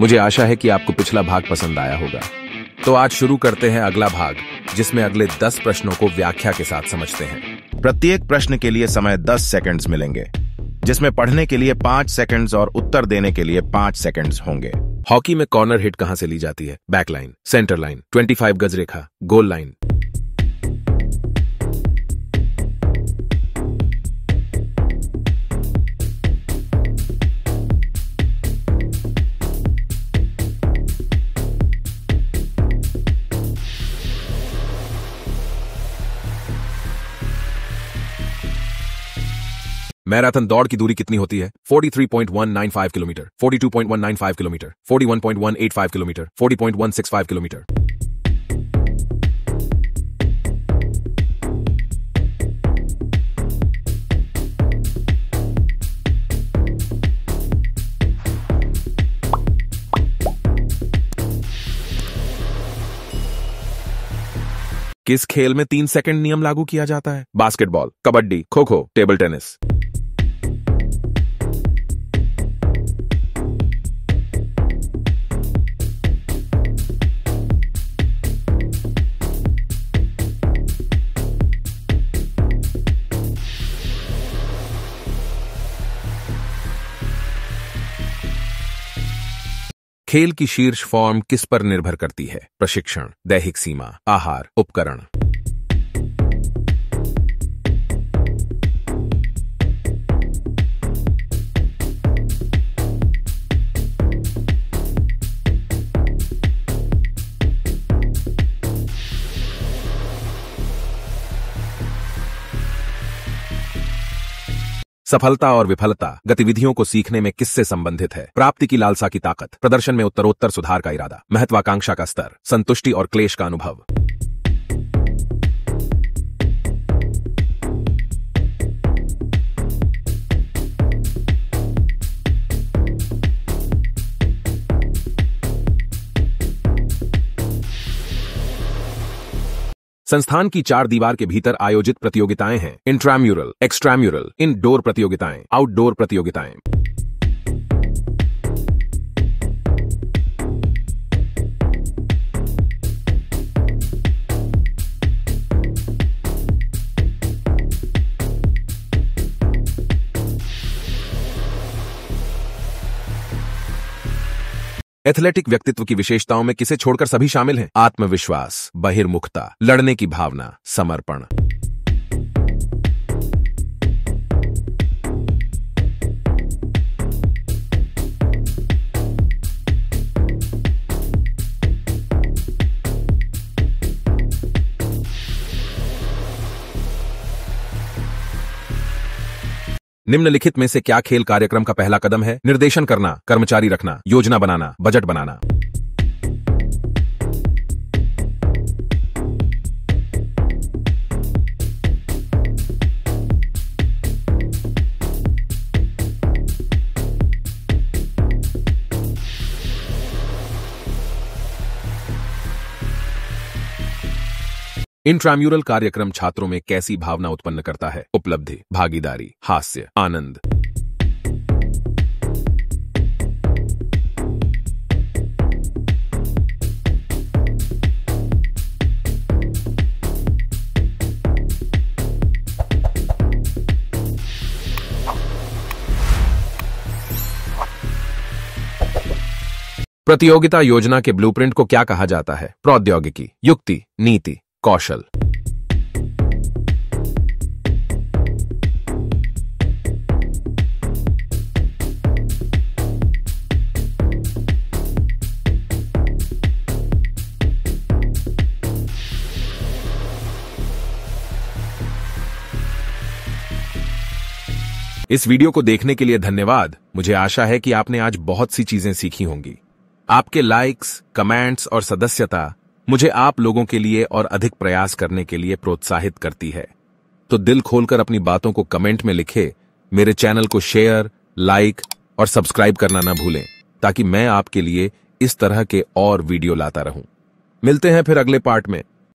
मुझे आशा है कि आपको पिछला भाग पसंद आया होगा। तो आज शुरू करते हैं अगला भाग, जिसमें अगले दस प्रश्नों को व्याख्या के साथ समझते हैं। प्रत्येक प्रश्न के लिए समय 10 सेकंड्स मिलेंगे, जिसमें पढ़ने के लिए पाँच सेकंड्स और उत्तर देने के लिए पाँच सेकंड्स होंगे। हॉकी में कॉर्नर हिट कहाँ से ली जाती है? बैकलाइन सेंटर लाइन 25 गज रेखा गोल लाइन मैराथन दौड़ की दूरी कितनी होती है? 43.195 किलोमीटर 42.195 किलोमीटर 41.185 किलोमीटर 40.165 किलोमीटर। किस खेल में तीन सेकंड नियम लागू किया जाता है? Basketball, kabaddi kho kho table tennis. खेल की शीर्ष फॉर्म किस पर निर्भर करती है? प्रशिक्षण दैहिक सीमा आहार उपकरण। सफलता और विफलता गतिविधियों को सीखने में किससे संबंधित है? प्राप्ति की लालसा की ताकत, प्रदर्शन में उत्तरोत्तर सुधार का इरादा, महत्वाकांक्षा का स्तर, संतुष्टि और क्लेश का अनुभव। संस्थान की चार दीवार के भीतर आयोजित प्रतियोगिताएँ हैं। इंट्राम्यूरल एक्स्ट्राम्यूरल इनडोर प्रतियोगिताएँ आउटडोर प्रतियोगिताएँ। एथलेटिक व्यक्तित्व की विशेषताओं में किसे छोड़कर सभी शामिल हैं? आत्मविश्वास, बहिर्मुखता, लड़ने की भावना, समर्पण। निम्नलिखित में से क्या खेल कार्यक्रम का पहला कदम है? निर्देशन करना, कर्मचारी रखना, योजना बनाना, बजट बनाना। इंट्राम्यूरल कार्यक्रम छात्रों में कैसी भावना उत्पन्न करता है? उपलब्धि, भागीदारी, हास्य, आनंद। प्रतियोगिता योजना के ब्लूप्रिंट को क्या कहा जाता है? प्रौद्योगिकी, युक्ति, नीति। कौशल। इस वीडियो को देखने के लिए धन्यवाद। मुझे आशा है कि आपने आज बहुत सी चीज़ें सीखी होंगी। आपके लाइक्स कमेंट्स और सदस्यता मुझे आप लोगों के लिए और अधिक प्रयास करने के लिए प्रोत्साहित करती है। तो दिल खोलकर अपनी बातों को कमेंट में लिखे, मेरे चैनल को शेयर, लाइक और सब्सक्राइब करना ना भूलें, ताकि मैं आपके लिए इस तरह के और वीडियो लाता रहूँ। मिलते हैं फिर अगले पार्ट में।